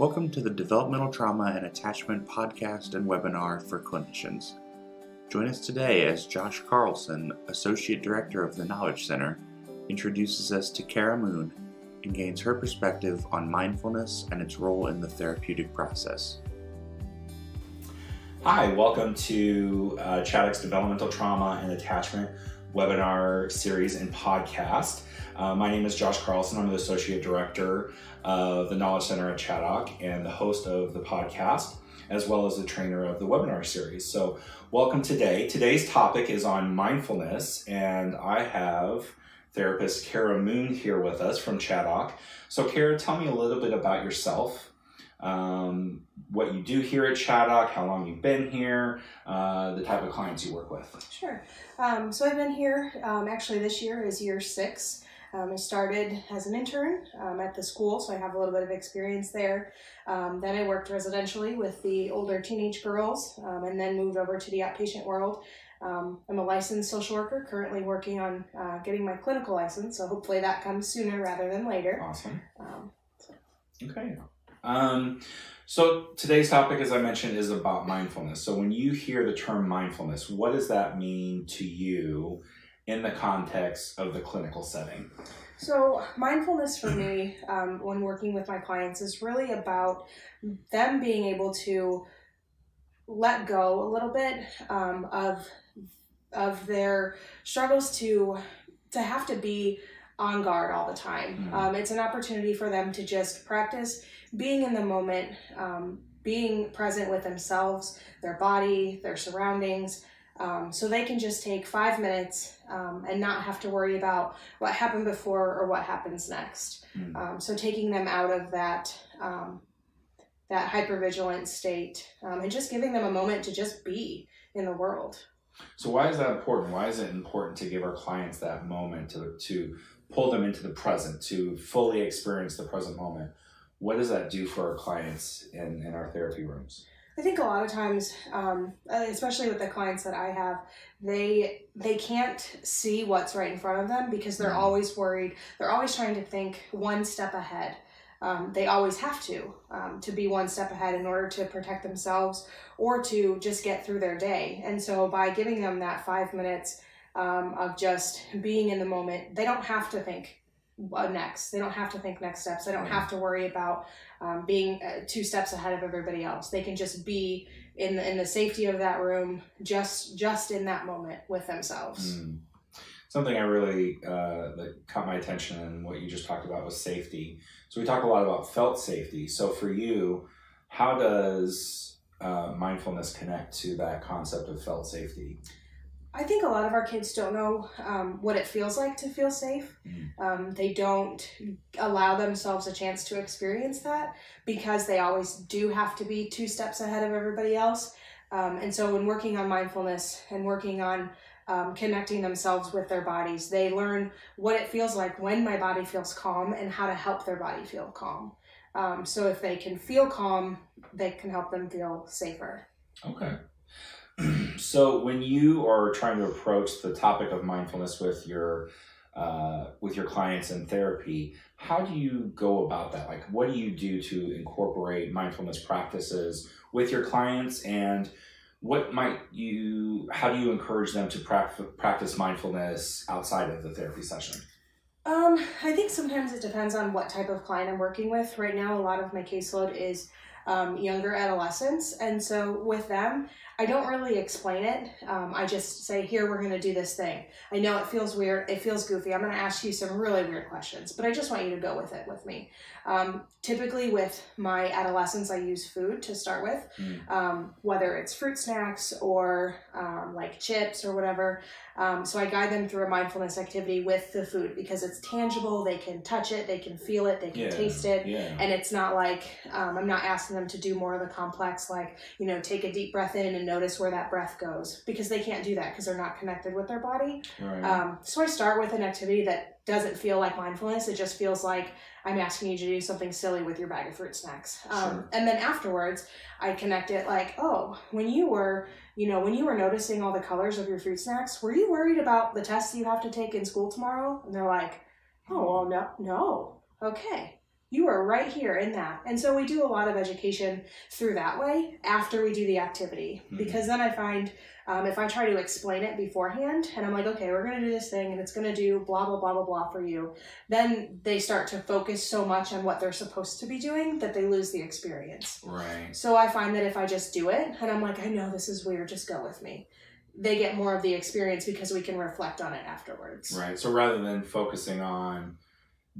Welcome to the Developmental Trauma and Attachment podcast and webinar for clinicians. Join us today as Josh Carlson, Associate Director of the Knowledge Center, introduces us to Kara Moon and gains her perspective on mindfulness and its role in the therapeutic process. Hi, welcome to uh, Chaddock's Developmental Trauma and Attachment webinar series and podcast. Uh, my name is Josh Carlson. I'm the Associate Director of the Knowledge Center at Chaddock and the host of the podcast, as well as the trainer of the webinar series. So, welcome today. Today's topic is on mindfulness, and I have therapist Kara Moon here with us from Chaddock. So, Kara, tell me a little bit about yourself um, what you do here at Chaddock, how long you've been here, uh, the type of clients you work with. Sure. Um, so I've been here, um, actually this year is year six. Um, I started as an intern um, at the school, so I have a little bit of experience there. Um, then I worked residentially with the older teenage girls and then moved over to the outpatient world. I'm a licensed social worker, currently working on uh, getting my clinical license, so hopefully that comes sooner rather than later. Awesome. So. Okay. Um, so today's topic, as I mentioned, is about mindfulness. So when you hear the term mindfulness, what does that mean to you in the context of the clinical setting? So mindfulness for me, um, when working with my clients, is really about them being able to let go a little bit um, of of their struggles to to have to be on guard all the time. Mm-hmm. Um, it's an opportunity for them to just practice being in the moment, um, being present with themselves, their body, their surroundings. Um, so they can just take five minutes um, and not have to worry about what happened before or what happens next. Mm. so taking them out of that um, that hypervigilant state um, and just giving them a moment to just be in the world. So why is that important? Why is it important to give our clients that moment to to pull them into the present, to fully experience the present moment? what does that do for our clients in, in our therapy rooms? I think a lot of times, um, especially with the clients that I have, they they can't see what's right in front of them because they're mm-hmm. always worried. They're always trying to think one step ahead. Um, they always have to um, to be one step ahead in order to protect themselves or to just get through their day. And so by giving them that five minutes um, of just being in the moment, they don't have to think uh, next. They don't have to think next steps. They don't have to worry about um, being uh, two steps ahead of everybody else. They can just be in the, in the safety of that room, just just in that moment with themselves. Mm. Something I really uh, that caught my attention and what you just talked about was safety. So we talk a lot about felt safety. So for you, how does uh, mindfulness connect to that concept of felt safety? I think a lot of our kids don't know um, what it feels like to feel safe. Mm. Um, they don't allow themselves a chance to experience that because they always do have to be two steps ahead of everybody else. Um, and so, when working on mindfulness and working on um, connecting themselves with their bodies, they learn what it feels like when my body feels calm and how to help their body feel calm. Um, so, if they can feel calm, they can help them feel safer. Okay. so when you are trying to approach the topic of mindfulness with your uh, with your clients in therapy, how do you go about that? Like, what do you do to incorporate mindfulness practices with your clients, and what might you? How do you encourage them to practice mindfulness outside of the therapy session? Um, I think sometimes it depends on what type of client I'm working with. Right now, a lot of my caseload is um, younger adolescents, and so with them, I don't really explain it. Um, I just say, here, we're going to do this thing. I know it feels weird. It feels goofy. I'm going to ask you some really weird questions, but I just want you to go with it with me. Um, typically, with my adolescents, I use food to start with, mm. um, whether it's fruit snacks or um, like chips or whatever. Um, so I guide them through a mindfulness activity with the food because it's tangible. They can touch it, they can feel it, they can yeah. taste it. Yeah. And it's not like um, I'm not asking them to do more of the complex, like, you know, take a deep breath in and notice where that breath goes because they can't do that because they're not connected with their body. Right. Um, so I start with an activity that doesn't feel like mindfulness. It just feels like I'm asking you to do something silly with your bag of fruit snacks. Um, sure. And then afterwards, I connect it like, oh, when you were, you know, when you were noticing all the colors of your fruit snacks, were you worried about the tests you have to take in school tomorrow? And they're like, oh, well, no, no. Okay. You are right here in that. And so we do a lot of education through that way after we do the activity. Mhm. Because then I find um, if I try to explain it beforehand and I'm like, okay, we're going to do this thing and it's going to do blah, blah, blah, blah, blah for you, then they start to focus so much on what they're supposed to be doing that they lose the experience. Right. So I find that if I just do it and I'm like, I know this is weird, just go with me, they get more of the experience because we can reflect on it afterwards. Right. So rather than focusing on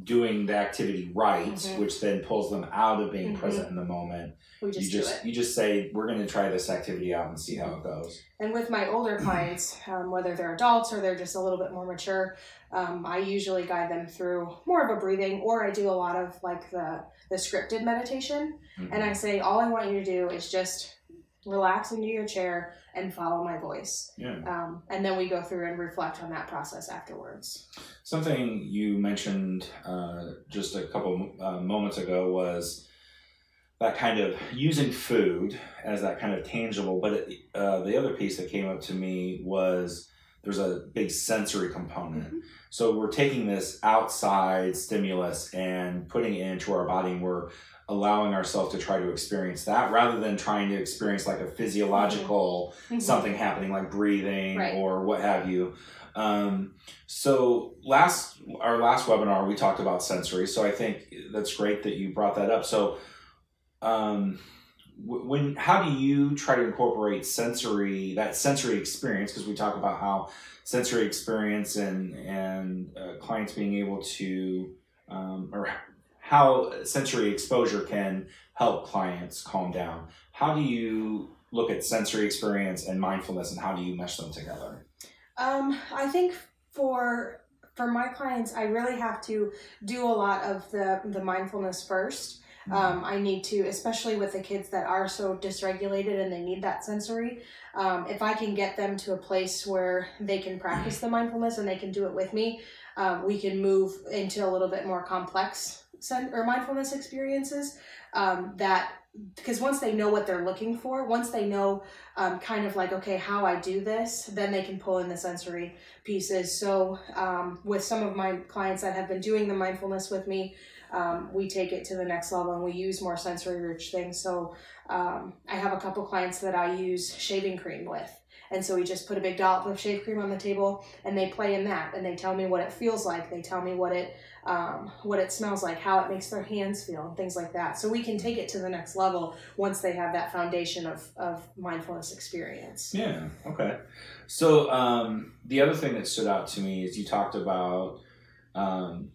doing the activity right, Mhm. which then pulls them out of being Mhm. present in the moment, We just, you just you just say we're going to try this activity out and see how it goes. And with my older clients, um, whether they're adults or they're just a little bit more mature, um, I usually guide them through more of a breathing, or I do a lot of like the the scripted meditation. Mhm. And I say, all I want you to do is just relax into your chair and follow my voice. yeah. Um, and then we go through and reflect on that process afterwards. Something you mentioned uh, just a couple uh, moments ago was that kind of using food as that kind of tangible. But it, uh, the other piece that came up to me was there's a big sensory component. Mhm. So we're taking this outside stimulus and putting it into our body, and we're allowing ourselves to try to experience that rather than trying to experience like a physiological something happening like breathing Right. or what have you. Um, so last our last webinar we talked about sensory so i think that's great that you brought that up. So um, when how do you try to incorporate sensory that sensory experience? Because we talk about how sensory experience and and uh, clients being able to um, or how sensory exposure can help clients calm down how do you look at sensory experience and mindfulness and how do you mesh them together Um, I think for for my clients, I really have to do a lot of the the mindfulness first. Um, I need to, especially with the kids that are so dysregulated and they need that sensory. Um, if I can get them to a place where they can practice the mindfulness and they can do it with me, um, we can move into a little bit more complex or mindfulness experiences. Um, that because once they know what they're looking for, once they know um, kind of like okay how I do this, then they can pull in the sensory pieces. So um, with some of my clients that have been doing the mindfulness with me, um, we take it to the next level and we use more sensory rich things. So um, I have a couple clients that I use shaving cream with. And so we just put a big dollop of shave cream on the table and they play in that and they tell me what it feels like. They tell me what it um, what it smells like, how it makes their hands feel, and things like that. So we can take it to the next level once they have that foundation of, of mindfulness experience. Yeah. Okay. So um, the other thing that stood out to me is you talked about um,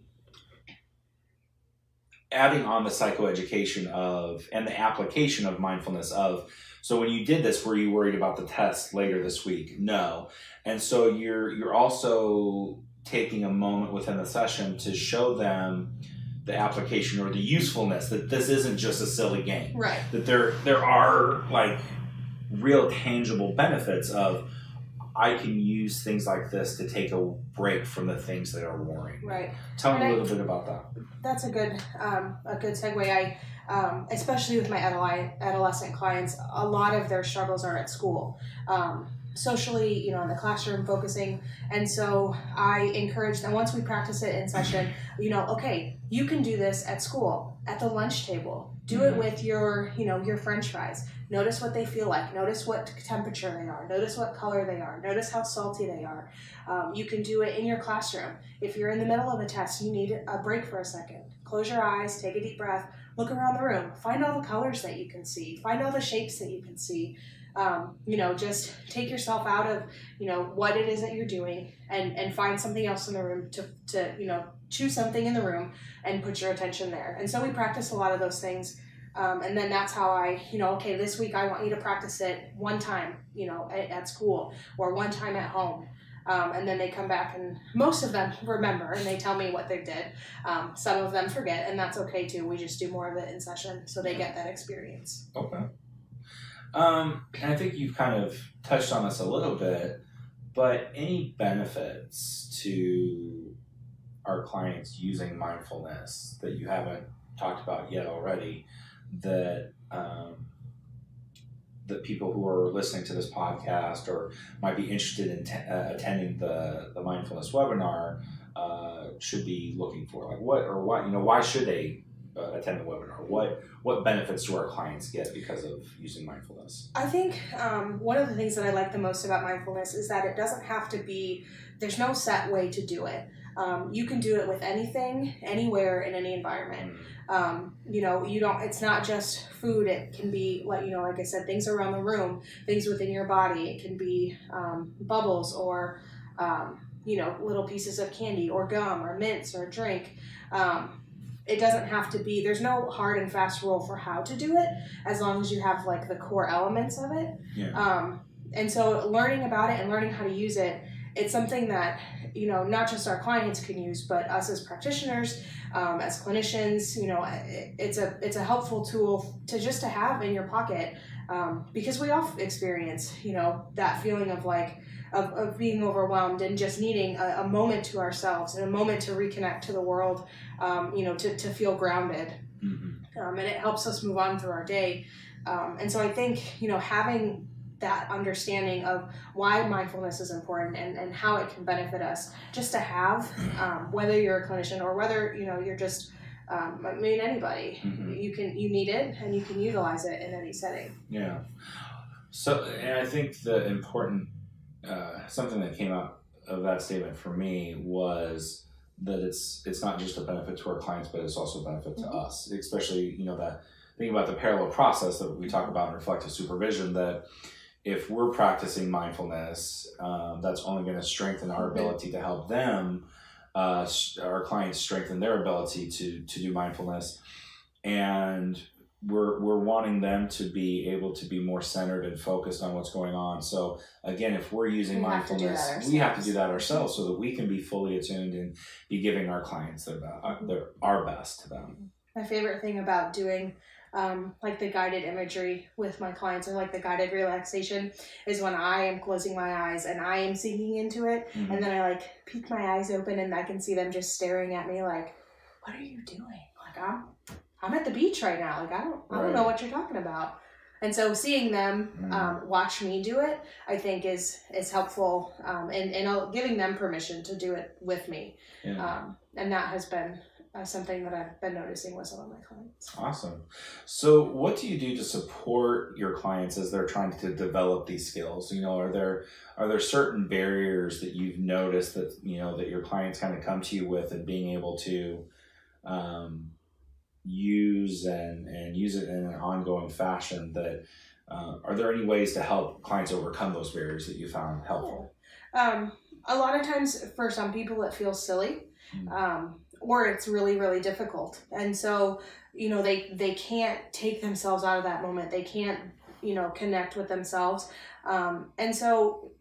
adding on the psychoeducation of and the application of mindfulness of. So when you did this, were you worried about the test later this week? No. And so you're you're also taking a moment within the session to show them the application or the usefulness that this isn't just a silly game Right. that there there are like real tangible benefits of I can use things like this to take a break from the things that are worrying. Right. Tell me And a I- little bit about that. That's a good um, a good segue. I um, especially with my adolescent clients, a lot of their struggles are at school. Um, socially, you know, in the classroom, focusing, and so I encourage them. Once we practice it in session, you know, okay, you can do this at school, at the lunch table. Do it Mhm. with your, you know, your French fries. Notice what they feel like. Notice what temperature they are. Notice what color they are. Notice how salty they are. Um, you can do it in your classroom. If you're in the middle of a test, you need a break for a second. Close your eyes, take a deep breath, look around the room, find all the colors that you can see, find all the shapes that you can see. Um, you know, just take yourself out of, you know, what it is that you're doing and, and find something else in the room to, to, you know, choose something in the room and put your attention there. And so we practice a lot of those things. Um, and then that's how I, you know, okay, this week I want you to practice it one time, you know, at, at school or one time at home. Um, and then they come back and most of them remember and they tell me what they did. Um, some of them forget, and that's okay too. We just do more of it in session so they get that experience. Okay. Um, and I think you've kind of touched on this a little bit, but any benefits to our clients using mindfulness that you haven't talked about yet already that um, that people who are listening to this podcast or might be interested in te- uh, attending the, the mindfulness webinar uh, should be looking for? Like what or what you know why should they uh, attend the webinar? What what benefits do our clients get because of using mindfulness? I think um, one of the things that I like the most about mindfulness is that it doesn't have to be. There's no set way to do it. Um, you can do it with anything, anywhere, in any environment. Um, you know, you don't. It's not just food. It can be like you know, like I said, things around the room, things within your body. It can be um, bubbles or um, you know, little pieces of candy or gum or mints or drink. Um, it doesn't have to be. There's no hard and fast rule for how to do it, as long as you have like the core elements of it. Yeah. Um, and so, learning about it and learning how to use it, it's something that you know not just our clients can use, but us as practitioners, um, as clinicians. You know, it, it's a it's a helpful tool to just to have in your pocket um, because we all experience you know that feeling of like of, of being overwhelmed and just needing a, a moment to ourselves and a moment to reconnect to the world, um, you know, to, to feel grounded. Mm-hmm. Um, and it helps us move on through our day. Um, and so I think, you know, having that understanding of why mindfulness is important and, and how it can benefit us just to have, um, whether you're a clinician or whether, you know, you're just, um, I mean, anybody, Mhm. you can, you need it and you can utilize it in any setting. Yeah. So, and I think the important uh, something that came out of that statement for me was that it's it's not just a benefit to our clients, but it's also a benefit to Mhm. us. Especially, you know, that think about the parallel process that we talk about in reflective supervision. That if we're practicing mindfulness, um, that's only going to strengthen our Mhm. ability to help them. Uh, our clients strengthen their ability to to do mindfulness, and we're we're wanting them to be able to be more centered and focused on what's going on. So again, if we're using We have to do that mindfulness, we have to do that ourselves so that we can be fully attuned and be giving our clients their, uh, their our best to them. my favorite thing about doing um, like the guided imagery with my clients or like the guided relaxation is when I am closing my eyes and I am sinking into it Mhm. and then I like peek my eyes open and I can see them just staring at me like, what are you doing? Like I'm I'm at the beach right now. Like I don't I don't know what you're talking about. And so seeing them Mhm. um, watch me do it, I think is is helpful, um, and and giving them permission to do it with me, Yeah. um, and that has been uh, something that I've been noticing with some of my clients. Awesome. So, what do you do to support your clients as they're trying to develop these skills? You know, are there are there certain barriers that you've noticed that you know that your clients kind of come to you with, and being able to um, use and and use it in an ongoing fashion? That uh, are there any ways to help clients overcome those barriers that you found helpful? Um, a lot of times, for some people, it feels silly, Mm. um, or it's really, really difficult, and so you know they they can't take themselves out of that moment. They can't you know connect with themselves, um, and so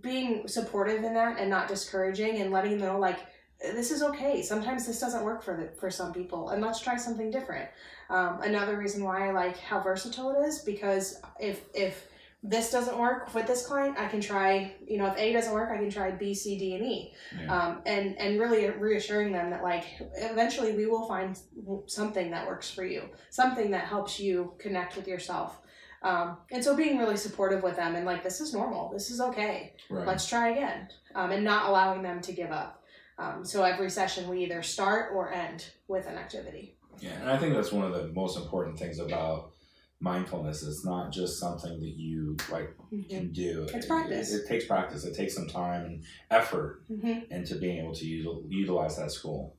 being supportive in that and not discouraging and letting them know like this is okay. Sometimes this doesn't work for the, for some people, and let's try something different. Um, another reason why I like how versatile it is because if if this doesn't work with this client, I can try, you know, if A doesn't work, I can try B, C, D, and E. Yeah. Um, and, and really reassuring them that, like, eventually we will find something that works for you, something that helps you connect with yourself. Um, and so being really supportive with them and, like, this is normal, this is okay, right. let's try again, um, and not allowing them to give up. Um, so every session we either start or end with an activity. Yeah, and I think that's one of the most important things about mindfulness. It's not just something that you like can do. It's It- practice. It, it takes practice. It takes some time and effort Mhm. into being able to util, utilize that school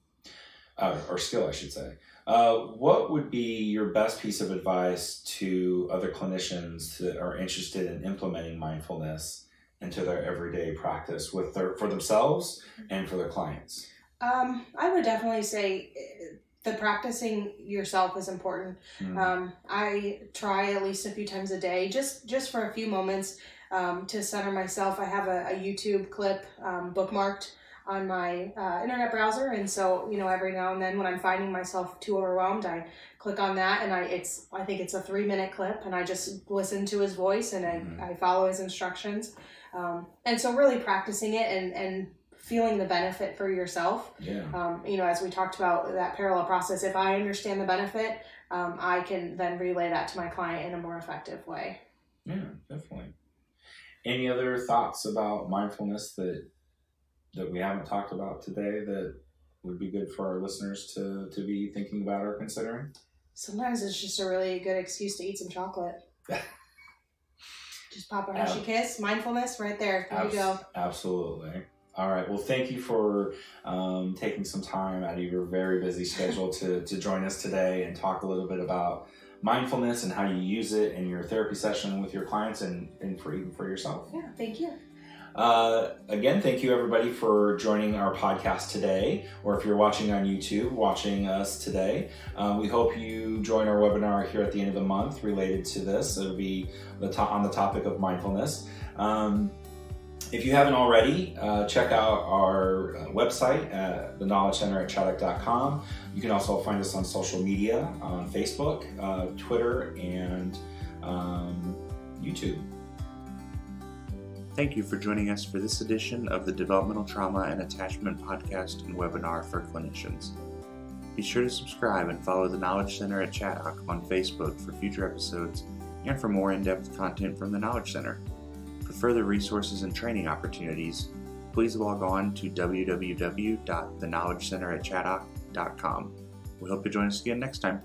uh, or skill, I should say. Uh, what would be your best piece of advice to other clinicians that are interested in implementing mindfulness into their everyday practice with their for themselves and for their clients? Um, I would definitely say eh, the practicing yourself is important. Mm. Um, I try at least a few times a day, just just for a few moments, um, to center myself. I have a, a YouTube clip um, bookmarked on my uh, internet browser, and so you know every now and then when I'm finding myself too overwhelmed, I click on that, and I it's I think it's a three minute clip, and I just listen to his voice and I, Mhm. I follow his instructions, um, and so really practicing it and and feeling the benefit for yourself yeah. um, you know, as we talked about that parallel process, if I understand the benefit, um, I can then relay that to my client in a more effective way. Yeah, definitely. Any other thoughts about mindfulness that that we haven't talked about today that would be good for our listeners to, to be thinking about or considering? Sometimes it's just a really good excuse to eat some chocolate. just pop a Hershey Ab- Kiss, mindfulness, right there. There Abs- you go. Absolutely. All right. Well, thank you for um, taking some time out of your very busy schedule to, to join us today and talk a little bit about mindfulness and how you use it in your therapy session with your clients and, and for even for yourself. Yeah, thank you. Uh, again, thank you everybody for joining our podcast today, or if you're watching on YouTube, watching us today. Uh, we hope you join our webinar here at the end of the month related to this. It'll be the to- on the topic of mindfulness. Um, if you haven't already, uh, check out our uh, website at the knowledge center at chaddock.com. You can also find us on social media on Facebook, uh, Twitter, and um, YouTube. Thank you for joining us for this edition of the Developmental Trauma and Attachment podcast and webinar for clinicians. Be sure to subscribe and follow the Knowledge Center at Chaddock on Facebook for future episodes and for more in depth content from the Knowledge Center. For further resources and training opportunities, please log on to www.theknowledgecenter We hope you join us again next time.